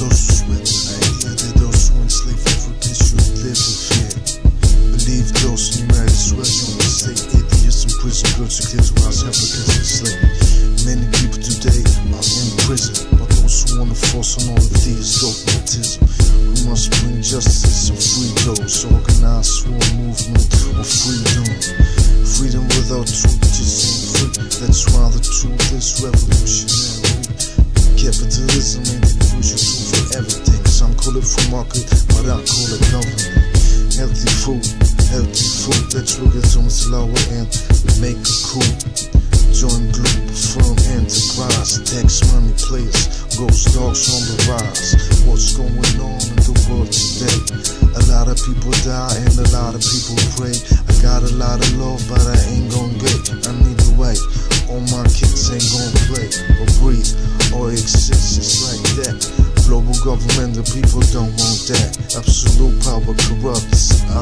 social switch. I invented those who enslave Africans, you live with fear. Believe those who marry as well, no mistake. Atheists in prison, girls who kids whilst Africans enslaved. Many people today are in prison, but those who want to force on all of these dogmatism. We must bring justice and free those, organize war movement of freedom. Freedom without truth is ain't free. That's why the truth is revolutionary. Market, but I call it government. Healthy food, healthy food. Let's look at Thomas lower and make a cool. Join group, firm enterprise, tax money players, GhostDogz on the rise. What's going on in the world today? A lot of people die and a lot of people pray. I got a lot of love, but I ain't gon' get. I need a way. All my kids ain't gon' play or breathe or exist just like that. Global government, the people don't want that. Absolute power corrupts. I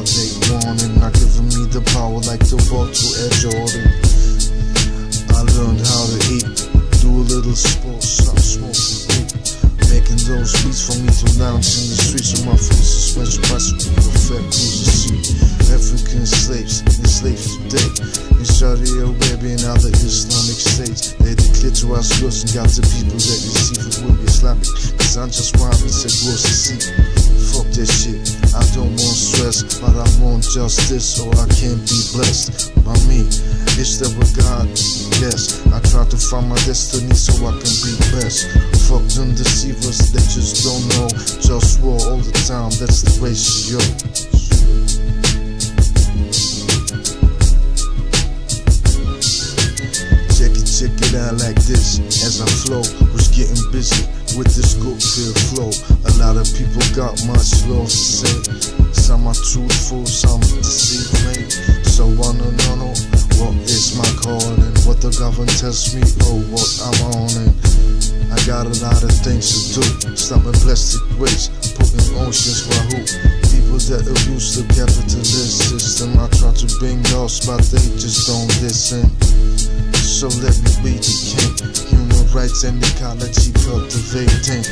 want and not giving me the power like the ball to Air Jordan. I learned how to eat, do a little sports, stop smoking weed. Making those beats for me to lounge in the streets of my full suspension bicycle, perfect cruiser seat. African slaves, enslaved today. In Saudi Arabia and other they and got the people that receive it will be Islamic. Cause I'm just robbing, said gross see. Fuck that shit, I don't want stress, but I want justice or I can't be blessed by me. Is there a God? Yes, I try to find my destiny so I can be best. Fuck them deceivers, they just don't know. Just war all the time, that's the ratio. Like this as I flow. Was getting busy with this good feel flow. A lot of people got much love to say. Some are truthful, some deceive me. So wanna know oh, what is my calling? What the government tells me, oh what I'm on. I got a lot of things to do. Stopping plastic waste, putting oceans for who? People that abuse the capitalist system. I try to bring but they just don't listen. So let me be the king. Human rights and ecology cultivating.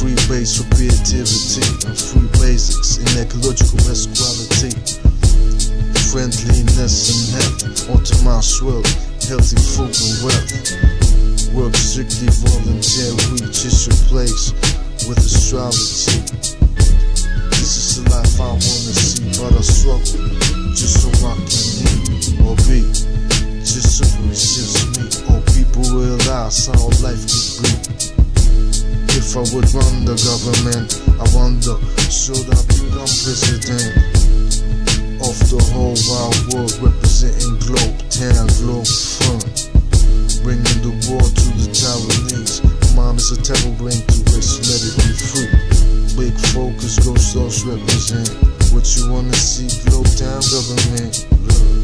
Free base for creativity and free basics in ecological equality. Friendliness and health onto my swell. Healthy food and wealth. Work strictly volunteer, just your place with astrology. This is the life I wanna see, but I struggle just so I can eat or be. So it's just me, or people realize how life could be. If I would run the government, I wonder, should I become president of the whole wide world, representing Globe Town, Globe Fun, bringing the war to the Taiwanese. Mom is a to waste, let it be free. Big focus, ghost stars represent what you wanna see, Globetown government.